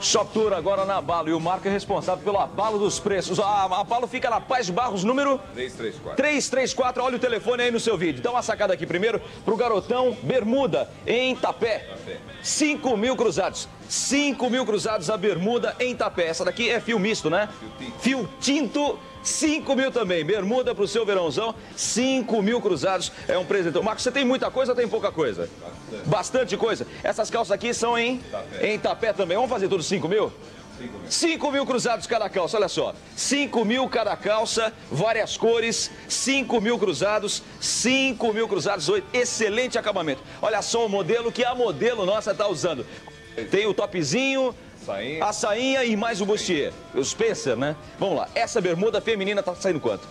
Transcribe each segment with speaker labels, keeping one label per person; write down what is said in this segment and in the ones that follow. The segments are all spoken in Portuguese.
Speaker 1: Shop Tour agora na Abalo. E o Marco é responsável pelo abalo dos preços. A Abalo fica na Paz de Barros, número
Speaker 2: 334.
Speaker 1: 334. Olha o telefone aí no seu vídeo. Dá uma sacada aqui primeiro pro garotão Bermuda, em Tapé. 5 mil cruzados. 5 mil cruzados a bermuda em Tapé. Essa daqui é fio misto, né? Fio tinto. 5 mil também. Bermuda pro seu verãozão. 5 mil cruzados. É um presente. Marcos, você tem muita coisa ou tem pouca coisa?
Speaker 2: Bastante.
Speaker 1: Bastante coisa. Essas calças aqui são em
Speaker 2: Tapé.
Speaker 1: em Tapé também. Vamos fazer tudo 5 mil? 5 mil cruzados cada calça, olha só. 5 mil cada calça, várias cores, 5 mil cruzados, 5 mil cruzados, excelente acabamento. Olha só o modelo que a modelo nossa está usando. Tem o topzinho,
Speaker 2: Sainha.
Speaker 1: a sainha e mais o bustier. O Spencer, né? Vamos lá, essa bermuda feminina tá saindo quanto?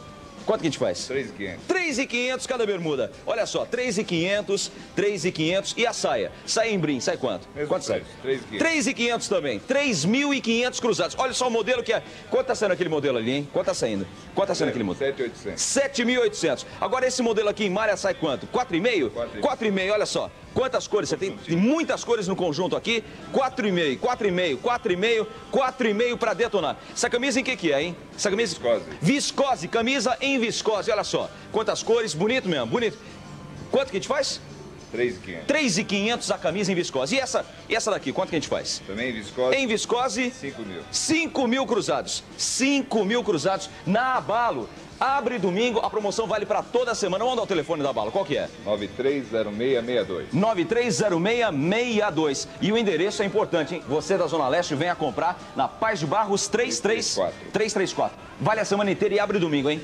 Speaker 1: Quanto que a gente faz?
Speaker 2: 3,500.
Speaker 1: 3,500 cada bermuda. Olha só, 3,500, 3,500 e a saia. Saia em brim, sai quanto?
Speaker 2: Mesmo
Speaker 1: quanto sai?
Speaker 2: preço, 3.500.
Speaker 1: 3,500 também. 3.500 cruzados. Olha só o modelo que é. Quanto tá saindo aquele modelo ali, hein? Quanto tá saindo? Quanto tá saindo aquele modelo?
Speaker 2: 7,800.
Speaker 1: 7.800. Agora esse modelo aqui em malha sai quanto? 4,5?
Speaker 2: 4,5.
Speaker 1: 4,5, olha só. Quantas cores? Você tem, tem muitas cores no conjunto aqui. 4,5, 4,5, 4,5, 4,5 para detonar. Essa camisa em que que é, hein? Essa camisa...
Speaker 2: Viscose.
Speaker 1: Viscose, camisa em viscose. Olha só. Quantas cores, bonito mesmo, bonito. Quanto que a gente faz?
Speaker 2: 3,500.
Speaker 1: 3,500 a camisa em viscose. E essa, e essa daqui, quanto que a gente faz?
Speaker 2: Também viscose.
Speaker 1: Em viscose,
Speaker 2: 5 mil.
Speaker 1: 5 mil cruzados. 5 mil cruzados na Abalo. Abre domingo, a promoção vale para toda semana. Vamos dar o telefone da Abalo, qual que é?
Speaker 2: 930662.
Speaker 1: 930662. E o endereço é importante, hein? Você da Zona Leste venha comprar na Paz de Barros 334. 334. Vale a semana inteira e abre domingo, hein?